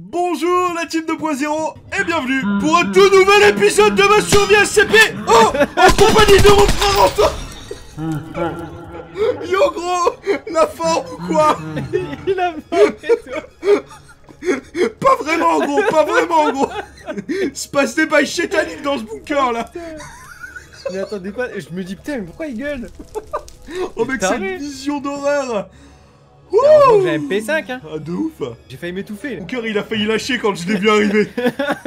Bonjour la team 2.0 et bienvenue pour un tout nouvel épisode de ma survie SCP Oh En compagnie de mon frère Antoine. Yo gros La forme ou quoi Il a Pas vraiment gros, pas vraiment gros. Se passe des bails chétaniques dans ce bunker là. Mais attendez quoi? Je me dis putain mais pourquoi il gueule? Oh mec c'est une vision d'horreur Que j'ai un MP5 hein Ah de ouf J'ai failli m'étouffer. Mon cœur il a failli lâcher quand je l'ai vu arriver.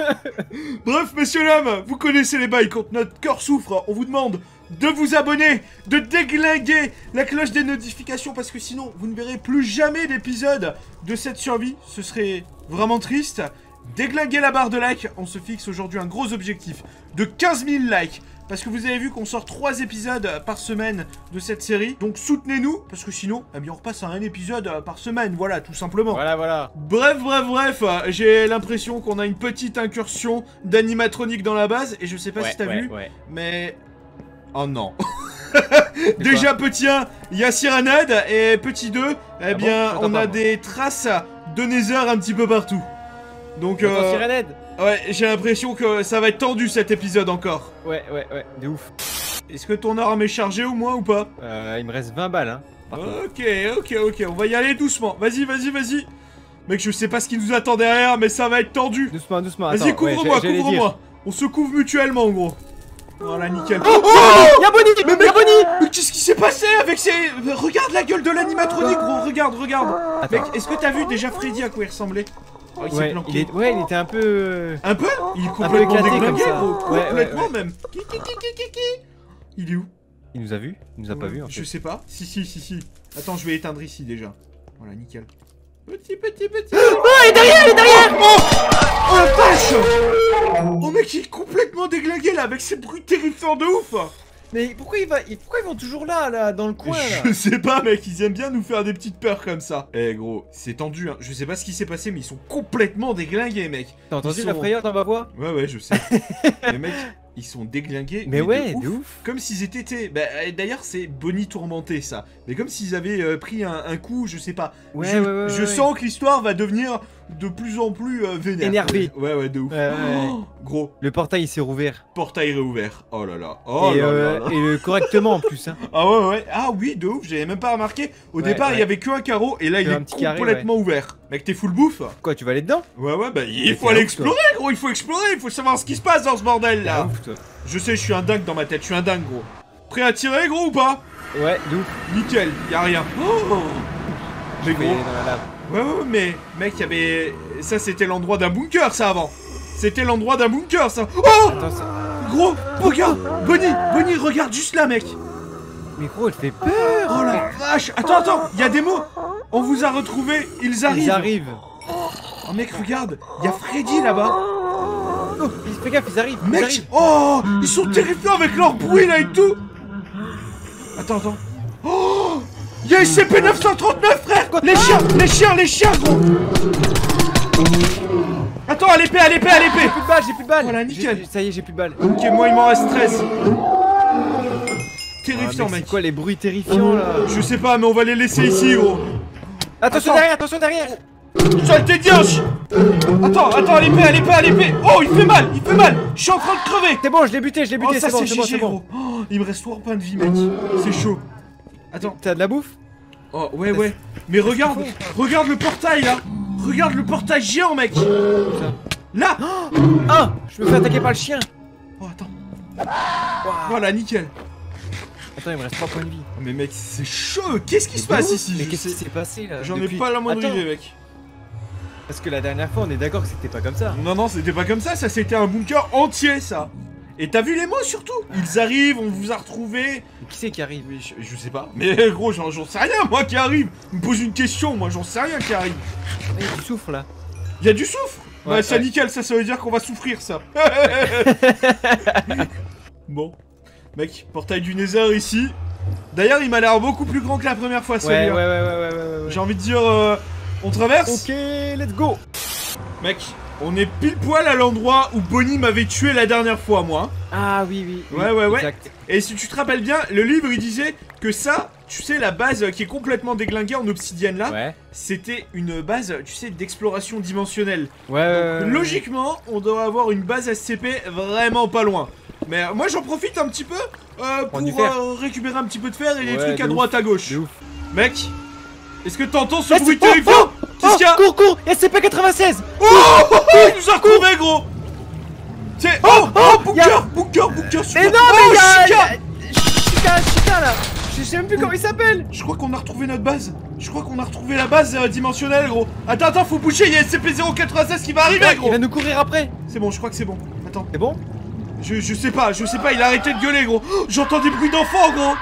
Bref, messieurs dames, vous connaissez les bails. Quand notre cœur souffre, on vous demande de vous abonner, de déglinguer la cloche des notifications parce que sinon vous ne verrez plus jamais d'épisode de cette survie. Ce serait vraiment triste. Déglinguer la barre de like. On se fixe aujourd'hui un gros objectif de 15 000 likes. Parce que vous avez vu qu'on sort 3 épisodes par semaine de cette série. Donc soutenez-nous, parce que sinon, eh bien, on repasse à un épisode euh, par semaine. Voilà, tout simplement. Voilà voilà. Bref, bref, bref, euh, j'ai l'impression qu'on a une petite incursion d'animatronique dans la base, et je sais pas ouais, si t'as ouais, vu, ouais. mais... Oh non Déjà, petit 1, il y a Cyranade, et petit 2, eh Ah bon bien, on a des traces de Nether un petit peu partout. Donc, euh, ouais, j'ai l'impression que ça va être tendu cet épisode encore. Ouais ouais ouais, de ouf. Est-ce que ton arme est chargée au moins ou pas? Euh, il me reste 20 balles hein. Ok, ok, ok, on va y aller doucement. Vas-y, vas-y, vas-y. Mec, je sais pas ce qui nous attend derrière, mais ça va être tendu. Doucement doucement. Vas-y, ouais, couvre-moi, couvre-moi. On se couvre mutuellement, gros. Voilà, nickel. Oh, Y'a Bonnie Mais mec, mais qu'est-ce qui s'est passé avec ces... Regarde la gueule de l'animatronique, gros, regarde, regarde. Attends. Mec, est-ce que t'as vu déjà Freddy à quoi il ressemblait? Oh, il Ouais, il est... ouais, il était un peu... euh, Un peu Il est complètement éclaté déglingué, comme ça. gros. Ouais, ouais, complètement ouais. même. Il est où Il nous a vu Il nous a pas vu en Je sais pas. Si, si, si, si. Attends, je vais éteindre ici déjà. Voilà, nickel. Petit, petit, petit. Oh, il est derrière, il est derrière Oh Oh la vache Oh mec, il est complètement déglingué là, avec ses bruits terrifiants de ouf Mais pourquoi il va... il- Pourquoi ils vont toujours là, là, dans le coin là Je sais pas mec, ils aiment bien nous faire des petites peurs comme ça. Eh gros, c'est tendu hein. Je sais pas ce qui s'est passé, mais ils sont complètement déglingués mec. T'as entendu la frayeur dans ma voix Ouais ouais, je sais. mais mec, ils sont déglingués. Mais de ouais, ouf. de ouf Comme s'ils étaient... Bah, D'ailleurs, c'est Bonnie tourmenté ça. Mais comme s'ils avaient euh, pris un, un coup, je sais pas. Ouais, je ouais, ouais, je ouais. sens que l'histoire va devenir de plus en plus euh, vénère. Énervé. Ouais ouais, de ouf. Ouais, ouais, ouais. Oh, gros, Le portail il s'est rouvert. portail réouvert. Oh là là. Oh et, là euh, là là. et euh, correctement en plus hein. Ah ouais ouais. Ah oui, de ouf, j'avais même pas remarqué. Au Ouais, départ, il y avait que un carreau et là, il est carré, complètement ouvert. Mec, t'es full bouffe Quoi, tu vas aller dedans? Ouais ouais, bah il Mais faut aller toi. explorer, gros, il faut explorer, il faut savoir ce qui se passe dans ce bordel là. Ah, ouf, toi. Je sais, je suis un dingue dans ma tête, je suis un dingue, gros. Prêt à tirer, gros ou pas? Ouais, de ouf. Nickel, y a rien. Oh mais Je vais gros. aller dans la lave. Ouais ouais, ouais, mais mec, y avait ça c'était l'endroit d'un bunker ça avant. C'était l'endroit d'un bunker ça. Oh Attends, Gros, regarde Bonnie, Bonnie, regarde juste là, mec. mais gros, elle fait peur Oh la vache Attends, attends, il y a des mots On vous a retrouvés, ils arrivent Ils arrivent Oh mec, regarde, il y a Freddy là-bas Oh, ils- fais gaffe, ils arrivent Ils Mec, arrivent oh Ils sont terrifiants avec leur bruit là et tout Attends, attends. Oh Il y a SCP-939, frère Les chiens, les chiens, les chiens, gros Attends, à l'épée, à l'épée, à l'épée J'ai plus de balles, j'ai plus de balles Voilà, nickel. Ça y est, j'ai plus de balles Ok, moi il m'en reste 13. Ah, Terrifiant, mec, mec. C'est quoi les bruits terrifiants là? Je sais pas, mais on va les laisser ici, gros. Attention Attends. derrière, attention derrière Saleté de dioche Attends, attends, à l'épée, à l'épée, à l'épée Oh, il fait mal, il fait mal Je suis en train de crever C'est bon, je l'ai buté, je l'ai Oh, buté, ça c'est bon, c'est bon, bon gros Oh, Il me reste 3 points de vie, mec. C'est chaud. Attends. T'as de la bouffe? Oh, ouais, ouais. Mais regarde, regarde le portail, là Regarde le portail géant, mec. Là! Ah! Je me fais attaquer par le chien. Oh, attends. Voilà, nickel. Attends, il me reste 3 points de vie. Mais mec, c'est chaud. Qu'est-ce qui se passe ici? Mais qu'est-ce qui s'est passé là? J'en ai pas la moindre idée, mec. Parce que la dernière fois, on est d'accord que c'était pas comme ça. Non, non, c'était pas comme ça, ça c'était un bunker entier, ça. Et t'as vu les mots surtout? Ils arrivent, on vous a retrouvé. Mais Qui c'est qui arrive? Mais je, je sais pas. Mais gros, j'en sais rien, moi qui arrive. Il me pose une question, moi j'en sais rien qui arrive. Il y a du souffle là Y a du soufre Ouais, Bah, ça ouais. nickel, ça, ça veut dire qu'on va souffrir, ça. bon. Mec, portail du Nether ici. D'ailleurs, il m'a l'air beaucoup plus grand que la première fois, ouais, celui-là. ouais, ouais, ouais, ouais, ouais. J'ai envie de dire, euh, on traverse? Ok, let's go Mec, On est pile poil à l'endroit où Bonnie m'avait tué la dernière fois, moi. Ah oui, oui. oui, Ouais, ouais, ouais. Et si tu te rappelles bien, le livre il disait que ça, tu sais, la base qui est complètement déglinguée en obsidienne là, Ouais. c'était une base, tu sais, d'exploration dimensionnelle. Ouais, ouais. Logiquement, on devrait avoir une base SCP vraiment pas loin. Mais euh, moi j'en profite un petit peu euh, pour euh, récupérer un petit peu de fer et des Ouais, trucs à droite à gauche. Mec, est-ce que t'entends ce bruit terrifiant Qu'est-ce oh, qu'il y a Cours, cours SCP-96 Oh, oh, oh, il nous a retrouvé gros. Oh, oh, Booker, Booker, Booker, Mais non, mais. Chica Chica, Chica, là Je sais même plus comment il s'appelle Je crois qu'on a retrouvé notre base. Je crois qu'on a retrouvé la base euh, dimensionnelle, gros. Attends, attends, faut bouger, il y a SCP-096 qui va arriver, gros. Il va nous courir après C'est bon, je crois que c'est bon. Attends, C'est bon je, je sais pas, je sais pas, il a arrêté de gueuler, gros. J'entends des bruits d'enfants, gros.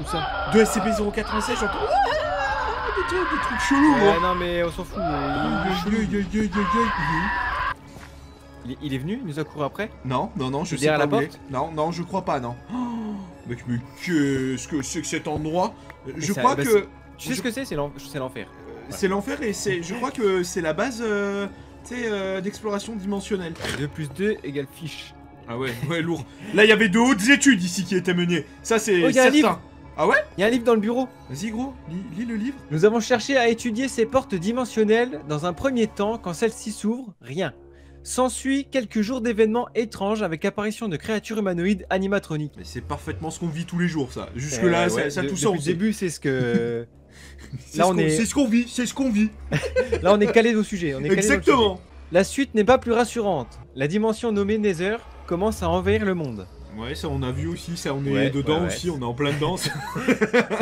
Où ça? De SCP-096, j'entends. Ah, Des trucs, chelous, Ouais, gros. non, mais on s'en fout. Il, il est venu Il nous a couru après? Non, non, non, je sais pas la où il est. Non, non, je crois pas, non. Oh, mec, mais qu'est-ce que c'est que cet endroit? Je ça- crois bah, que Tu sais ce que c'est? C'est l'en- c'est l'enfer. c'est l'enfer et c'est. Je crois que c'est la base, euh, tu sais, euh, d'exploration dimensionnelle. 2 plus 2 égale fiche. Ah ouais, ouais, lourd. Là, il y avait de hautes études ici qui étaient menées. Ça, c'est Oh, certain. Ah ouais Il y a un livre dans le bureau. Vas-y, gros, lis, lis le livre. Nous avons cherché à étudier ces portes dimensionnelles dans un premier temps. Quand celles-ci s'ouvrent, rien. S'ensuit quelques jours d'événements étranges avec apparition de créatures humanoïdes animatroniques. Mais c'est parfaitement ce qu'on vit tous les jours, ça. Jusque-là, Euh, ça, ouais, ça de- tout sait. début, c'est ce que. C'est là, ce on qu'on- est- C'est ce qu'on vit, c'est ce qu'on vit. Là, on est calé au sujet. On est calé dans le sujet. Exactement. La suite n'est pas plus rassurante. La dimension nommée Nether commence à envahir le monde. Ouais, ça, on a vu aussi, ça, on est Ouais, dedans ouais, ouais. aussi, on est en plein dedans. ça.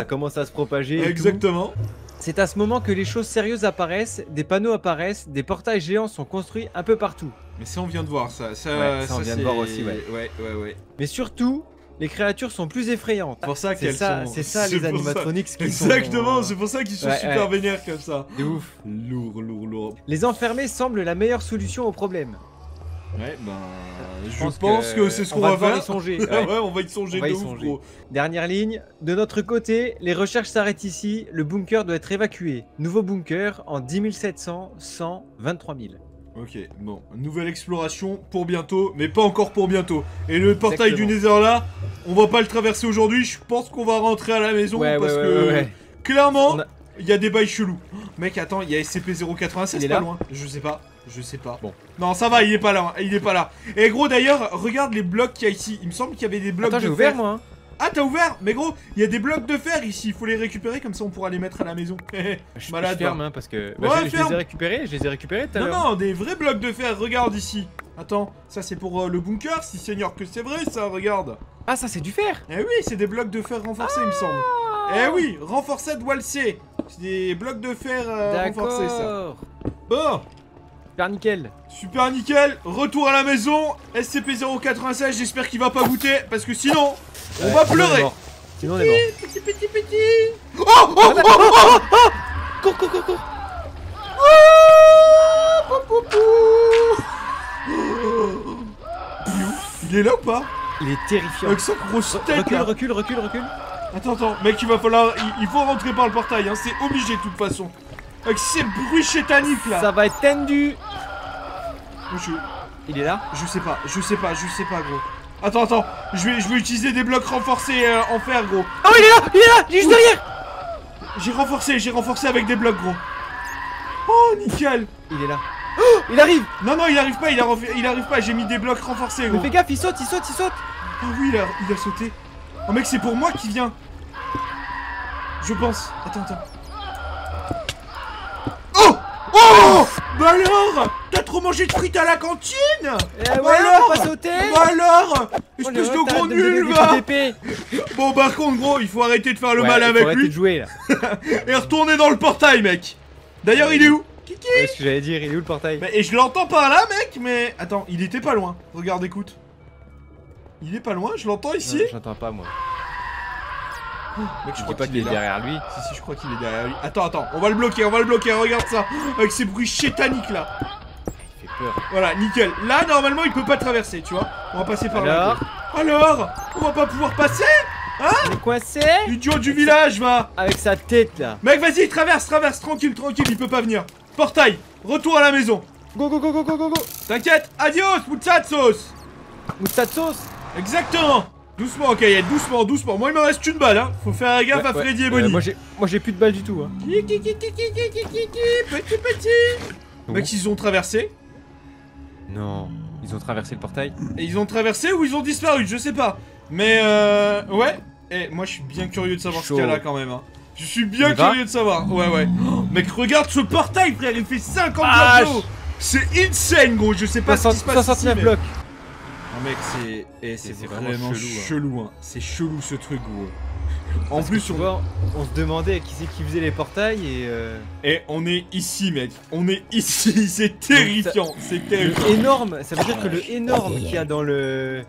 Commence à se propager. Exactement. C'est à ce moment que les choses sérieuses apparaissent, des panneaux apparaissent, des portails géants sont construits un peu partout. Mais ça, on vient de voir, ça. Ça, Ouais, ça, on vient de voir aussi, ouais. Ouais, ouais, ouais. Mais surtout, les créatures sont plus effrayantes. C'est pour ça C'est qu'elles ça, sont. c'est ça les pour ça. animatronics qui Exactement, sont. c'est pour ça qu'ils sont Ouais, super ouais. vénères comme ça. De ouf. Lourd, lourd, lourd. Les enfermer semble la meilleure solution au problème. Ouais, ben. Je pense pense que que, c'est ce on qu'on va faire. y songer, ouais. ouais. on va y songer On va de y ouf, songer. gros. Dernière ligne, de notre côté, les recherches s'arrêtent ici, le bunker doit être évacué. Nouveau bunker en 10 700, 100, 23 000. Ok, bon, nouvelle exploration pour bientôt, mais pas encore pour bientôt. Et le portail du Nether là, on va pas le traverser aujourd'hui, je pense qu'on va rentrer à la maison Ouais, parce ouais, que ouais, clairement, a- il y a des bails chelous. Mec, attends, il y a SCP-096 Il est pas là loin. Je sais pas, je sais pas. Bon. Non, ça va, il est pas là, il est pas là. Et gros, d'ailleurs, regarde les blocs qu'il y a ici. Il me semble qu'il y avait des blocs Attends, de j'ai ouvert fer. moi. hein. Ah, t'as ouvert? Mais gros, il y a des blocs de fer ici, il faut les récupérer comme ça on pourra les mettre à la maison. Je, Malade, je ferme hein, parce que. Ouais, Bah, je, je les ai récupérés, je les ai récupérés tout à Non, l'heure. non, des vrais blocs de fer, regarde ici. Attends, ça c'est pour euh, le bunker, si seigneur que c'est vrai ça, regarde. Ah, ça c'est du fer Eh oui, c'est des blocs de fer renforcés, il me semble. Eh oui, renforcés de Walsey. C'est des blocs de fer euh, renforcés, ça. Bon, Super nickel. super nickel, retour à la maison. SCP-096, j'espère qu'il va pas goûter, parce que sinon, on Ouais, va pleurer. Sinon on est mort. Petit, petit, petit. Oh, oh, oh, oh, oh, oh. Cours, cours, cours, cours Ah. Il est où Il est là ou pas Il est terrifiant. Avec sa grosse tête Recule, là. recule, recule, recule. Attends, attends, mec, il va falloir. Il, il faut rentrer par le portail, hein, c'est obligé de toute façon. Avec ces bruits chétaniques là. Ça va être tendu. Je, Il est là je sais pas, je sais pas, je sais pas, gros. Attends, attends, je vais, je vais utiliser des blocs renforcés euh, en fer, gros. Oh, il est là Il est là Il est juste derrière J'ai renforcé, j'ai renforcé avec des blocs, gros. Oh, nickel. Il est là. Oh, il arrive Non, non, il arrive pas, il, arrive, il arrive pas, j'ai mis des blocs renforcés, Mais gros. fais gaffe, il saute, il saute, il saute Ah oui, il a, il a sauté. Oh, mec, c'est pour moi qui vient. Je pense. Attends, attends. Oh Oh Bah alors T'as trop mangé de frites à la cantine Eh Bah ouais, alors pas sauter Bah alors Oh, Espèce de gros nul, va. Bon, par contre, gros, il faut arrêter de faire le Ouais, mal avec lui de jouer là. et retourner dans le portail, mec. D'ailleurs, il est où Kiki Ouais, ce que j'allais dire, il est où le portail Bah, Et je l'entends par là, mec, mais... Attends, il était pas loin. Regarde, écoute. Il est pas loin, je l'entends ici. Non, J'entends pas moi. Mec, je Je crois pas qu'il est est derrière lui. Si, si, je crois qu'il est derrière lui. Attends, attends, on va le bloquer, on va le bloquer, regarde ça. Avec ces bruits chétaniques là. Peur. Voilà, nickel. Là, normalement, il peut pas traverser, tu vois. On va passer par là. Alors On va pas pouvoir passer Il est coincé Idiot du village, va Avec sa tête là. Mec, vas-y, traverse, traverse, tranquille, tranquille, il peut pas venir. Portail, retour à la maison. Go, go, go, go, go, go, go T'inquiète, adios, muchachos Moussade sauce Exactement Doucement, Kayette, doucement, doucement. Moi, il me reste une balle, hein. Faut faire gaffe à Freddy ouais. et Bonnie. Euh, moi, j'ai moi, j'ai plus de balles du tout. Hein. Petit, petit. Mec, ils ont traversé. Non. Ils ont traversé le portail. Et ils ont traversé ou ils ont disparu, je sais pas. Mais euh. Ouais. Et moi, je suis bien curieux de savoir Chaud. ce qu'il y a là quand même. Hein. Je suis bien curieux de savoir. Ouais, ouais. Oh, mec, regarde ce portail, frère. Il fait 50 Ah, blocs. C'est insane, gros. Je sais pas ce qui se passe. ici, 69 mais- blocs. Non, mec, c'est. eh, vraiment, vraiment chelou. chelou, hein. C'est chelou ce truc, gros. En Parce plus, on... vois, on se demandait qui c'est qui faisait les portails et euh, Et on est ici, mec. On est ici. C'est terrifiant. C'est le terrifiant. énorme, ça veut dire que le énorme qu'il y a dans le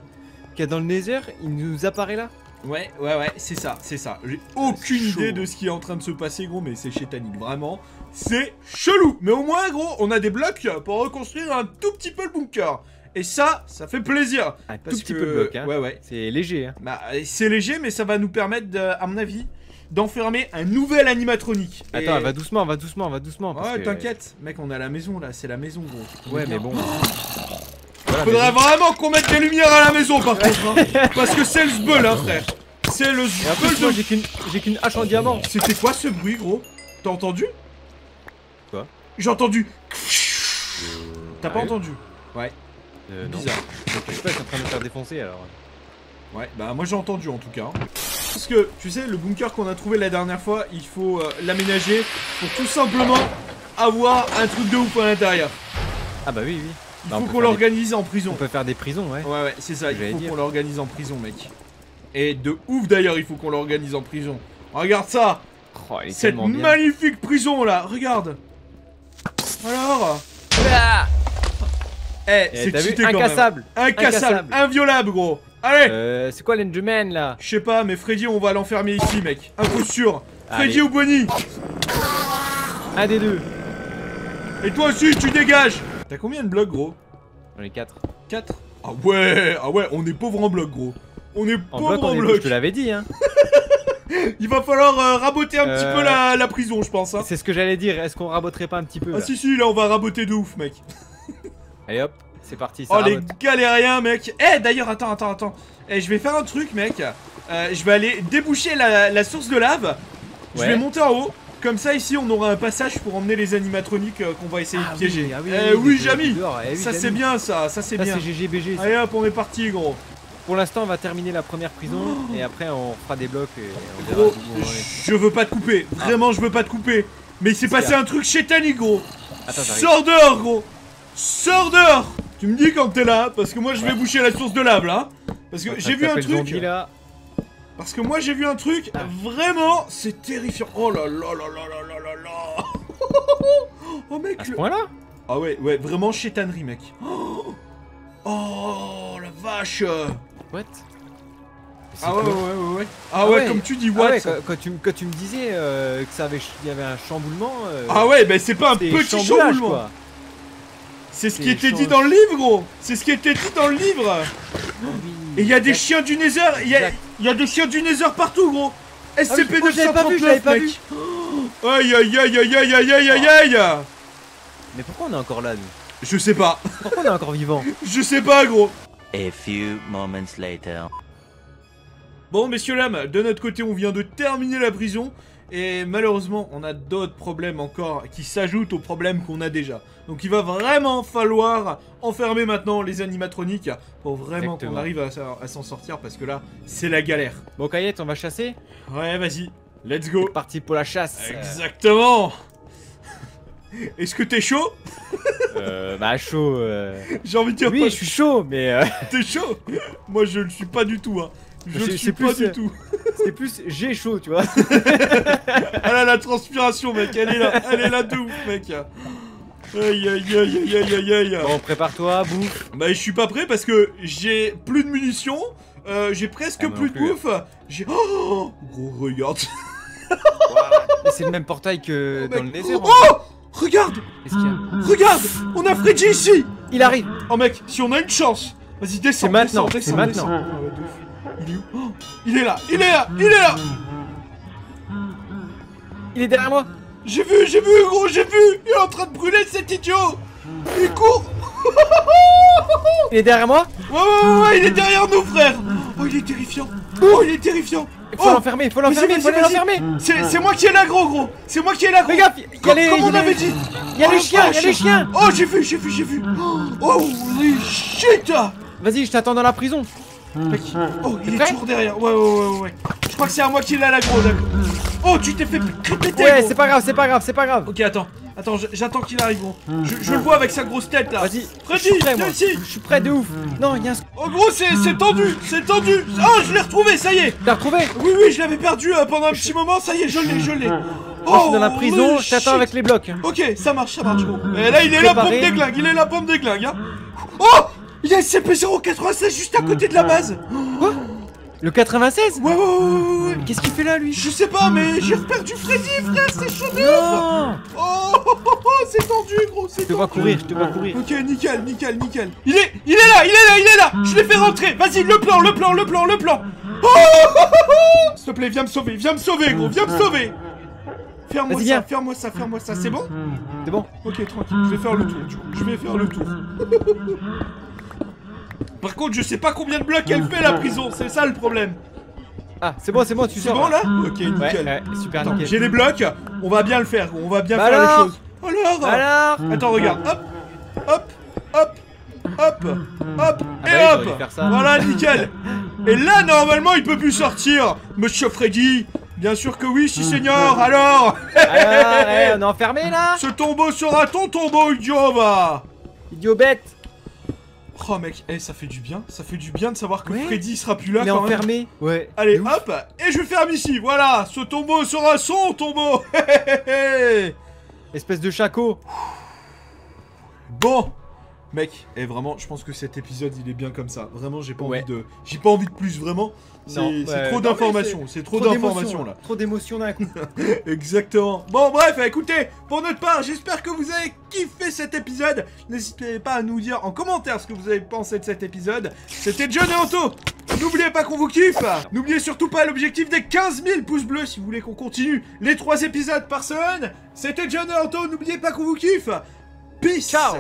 qu'il y a dans le Nether, il nous apparaît là? Ouais, ouais, ouais, c'est ça, c'est ça. J'ai aucune idée de ce qui est en train de se passer, gros, mais c'est chétanique, vraiment. C'est chelou. Mais au moins, gros, on a des blocs pour reconstruire un tout petit peu le bunker. Et ça, ça fait plaisir. Un tout petit que- peu de bloc, hein. Ouais, ouais. C'est léger, hein. Bah, c'est léger, mais ça va nous permettre, à mon avis, d'enfermer un nouvel animatronique. Et- Attends, va doucement, va doucement, va doucement. parce Ouais, que- t'inquiète, mec, on est à la maison là, c'est la maison, gros. Ouais, mais bon. Voilà, Faudrait mais- vraiment qu'on mette des lumières à la maison, par contre, hein. Parce que c'est le zbeul, hein, frère. C'est le zbeul de j'ai qu'une j'ai qu'une hache en diamant. C'était quoi ce bruit, gros? T'as entendu? Quoi? J'ai entendu. T'as pas entendu? Euh, non. Bizarre. Donc, je sais pas, en train de me faire défoncer alors. Ouais, bah moi j'ai entendu en tout cas. hein. Parce que, tu sais, le bunker qu'on a trouvé la dernière fois, il faut euh, l'aménager pour tout simplement avoir un truc de ouf à l'intérieur. Ah bah oui, oui. Il Bah, on faut qu'on l'organise en prison. On peut faire des prisons, ouais. Ouais, ouais, c'est ça, il faut qu'on l'organise en prison, mec. Et de ouf d'ailleurs, il faut qu'on l'organise en prison. Regarde ça Oh, elle est Cette tellement bien. magnifique prison là, regarde Alors Ah Eh, Eh, c'est cheaté quand. Incassable Incassable, Incassable. inviolable, gros. Allez Euh, c'est quoi l'Enderman là Je sais pas, mais Freddy, on va l'enfermer ici, mec. Info sûr. Freddy Allez. ou Bonnie Un des deux. Et toi aussi, tu dégages T'as combien de blocs, gros J'en ai 4. 4 Ah ouais, ah ouais, on est pauvre en blocs, gros. On est En pauvre bloc, en blocs. Je te l'avais dit, hein. Il va falloir euh, raboter un petit Euh, peu la, la prison, je pense. Hein. C'est ce que j'allais dire. Est-ce qu'on raboterait pas un petit peu Ah là si, si, là, on va raboter de ouf, mec. Allez hop, c'est parti. Ça Oh, les galériens, mec. Eh, d'ailleurs, attends, attends, attends. Eh, je vais faire un truc, mec. Euh, je vais aller déboucher la, la source de lave. Je vais monter en haut. Comme ça, ici, on aura un passage pour emmener les animatroniques euh, qu'on va essayer Ah de piéger. oui, ah oui, eh oui, Jamy. eh oui, ça, c'est bien, ça. Ça, c'est Ça bien. c'est GGBG. ça. Allez hop, on est parti, gros. Pour l'instant, on va terminer la première prison et après on fera des blocs et on verra Gros, je veux pas te couper. Vraiment, je veux pas te couper. Mais il s'est passé un truc chétanique, gros. Attends. Sors dehors, gros. Sors dehors. Tu me dis quand t'es là, parce que moi, je vais Ouais. boucher la source de lave, là. Parce que va j'ai vu un truc. zombie, là. Parce que moi j'ai vu un truc, Ah. vraiment, c'est terrifiant. Oh là là là là là là là là. oh mec, À ce le- point-là? Ah ouais, ouais, vraiment chétanerie, mec. Oh, Oh, la vache. What? Ah ouais, ouais, ouais, ouais. Ah, Ah ouais, ouais. comme tu dis, Ah what ouais, quand, quand tu, quand tu me disais euh, que ça avait, il y avait un chamboulement. euh, Ah ouais, bah c'est pas un petit chamboulement. quoi. C'est ce qui était dit dans le livre, gros. C'est ce qui était dit dans le livre. Ah Et il y a des chiens du Nether, il y a, Exact. il y a des chiens du Nether partout, gros. SCP je l'avais pas vu, je l'avais 239, pas mec. vu. Aïe aïe aïe aïe aïe aïe aïe aïe aïe. Mais pourquoi on est encore là, nous? Je sais pas. Pourquoi on est encore vivant? Je sais pas, gros. A few moments later. Bon, messieurs, dames, de notre côté, on vient de terminer la prison. Et malheureusement, on a d'autres problèmes encore qui s'ajoutent aux problèmes qu'on a déjà. Donc il va vraiment falloir enfermer maintenant les animatroniques pour vraiment qu'on arrive à s'en sortir parce que là, c'est la galère. Bon, Kayette, on va chasser Ouais, vas-y, let's go. Parti pour la chasse Exactement. Est-ce que t'es chaud? Euh, bah, chaud. euh. J'ai envie de dire Oui, pas- je suis chaud, mais euh, t'es chaud? Moi, je le suis pas du tout, hein. Je c'est suis pas plus, du euh, tout. c'est plus j'ai chaud, tu vois. Ah là, la transpiration, mec, elle est là, elle est là de ouf, mec. Aïe, aïe, aïe, aïe, aïe, aïe, aïe. Bon, prépare-toi, bouffe. Bah, je suis pas prêt parce que j'ai plus de munitions, euh, j'ai presque Ah, plus de bouffe. J'ai. Oh Gros, regarde. Mais c'est le même portail que Oh, dans mec. le en Oh Regarde Qu'est-ce qu'il y a Regarde On a Freddy ici Il arrive Oh, mec, si on a une chance Vas-y, descends, C'est maintenant, descends, c'est descends, maintenant. descends. Ah ouais. Il est où Oh, Il est là, il est là, il est là. Il est derrière moi. J'ai vu, j'ai vu, gros, j'ai vu. Il est en train de brûler cet idiot. Il court. Il est derrière moi. Ouais, ouais, ouais, ouais, il est derrière nous, frère. Oh, il est terrifiant. Oh, il est terrifiant. Il faut Oh. l'enfermer, il faut l'enfermer, il faut l'enfermer. C'est moi qui ai l'aggro, gros. C'est moi qui ai l'aggro Fais gaffe, il y a les- Comme on avait dit. Il y a Oh, les chiens, il y a les chiens. Oh, j'ai vu, j'ai vu, j'ai vu. Oh, holy shit. Vas-y, je t'attends dans la prison Mec, Oh, il est toujours derrière. Ouais, ouais, ouais, ouais. Je crois que c'est à moi qu'il a l'aggro, d'accord. Oh, tu t'es fait péter, Ouais, c'est pas grave, c'est pas grave, c'est pas grave Ok, attends. Attends, j'attends qu'il arrive, gros. Je, je le vois avec sa grosse tête, là. Vas-y, Freddy, ici. Je suis prêt de ouf Non, il y a un... Oh, gros, c'est tendu, c'est tendu. Oh, je l'ai retrouvé, ça y est. T'as retrouvé Oui, oui, je l'avais perdu euh, pendant un petit moment, ça y est, je l'ai, je l'ai. Moi je suis dans la Oh, prison, je t'attends avec les blocs Ok, ça marche, ça marche, gros. Et là, il est là, pompe glingues, il est là, pompe des glingues, hein. Oh Il y a SCP-096 juste à côté de la base. Quoi Le 96 Ouais, ouais, ouais, ouais, ouais. Qu'est-ce qu'il fait là lui Je sais pas, mais j'ai reperdu Freddy, frère, c'est chaud de ouf. Non Oh, oh, oh, oh, c'est tendu, gros, c'est Je te vois tendu. courir, je te vois courir Ok, nickel, nickel, nickel. Il est, il est là, il est là, il est là. Je l'ai fait rentrer. Vas-y, le plan, le plan, le plan, le plan. Oh, oh, oh, oh. S'il te plaît, viens me sauver, viens me sauver, gros, viens me sauver. Ferme-moi ça, ferme-moi ça, ferme-moi ça, c'est bon? C'est bon? Ok, tranquille, je vais faire le tour, du coup, je vais faire le tour. Par contre, je sais pas combien de blocs elle fait la prison, c'est ça le problème. Ah, c'est bon, c'est bon, tu C'est sors bon là Ok, Ouais, nickel. ouais, super Attends, nickel j'ai les blocs, on va bien le faire, on va bien Bah faire les alors choses. Alors Alors Attends, regarde. Hop, hop, hop, hop, hop, et bah oui, j'aurais hop. Voilà, nickel. Et là, normalement, il peut plus sortir. Monsieur Freddy. Bien sûr que oui, si seigneur. Alors, Alors, ouais, on est enfermé là ce tombeau sera ton tombeau, idiot, va. Idiot bête Oh mec, eh, ça fait du bien. Ça fait du bien de savoir que Ouais. Freddy sera plus là Il est quand même. enfermé Ouais Allez, hop, et je ferme ici. Voilà, ce tombeau sera son tombeau. Hé, hé, hé. Espèce de chaco Bon Mec, et vraiment, je pense que cet épisode il est bien comme ça. Vraiment, j'ai pas Ouais. envie de, j'ai pas envie de plus vraiment. C'est Non, c'est ouais. trop d'informations, c'est trop, d'informations là. Trop d'émotions d'un coup Exactement. Bon, bref, écoutez, pour notre part, j'espère que vous avez kiffé cet épisode. N'hésitez pas à nous dire en commentaire ce que vous avez pensé de cet épisode. C'était John et Anto. N'oubliez pas qu'on vous kiffe. N'oubliez surtout pas l'objectif des 15 000 pouces bleus si vous voulez qu'on continue les 3 épisodes par semaine. C'était John et Anto. N'oubliez pas qu'on vous kiffe. Peace. Ciao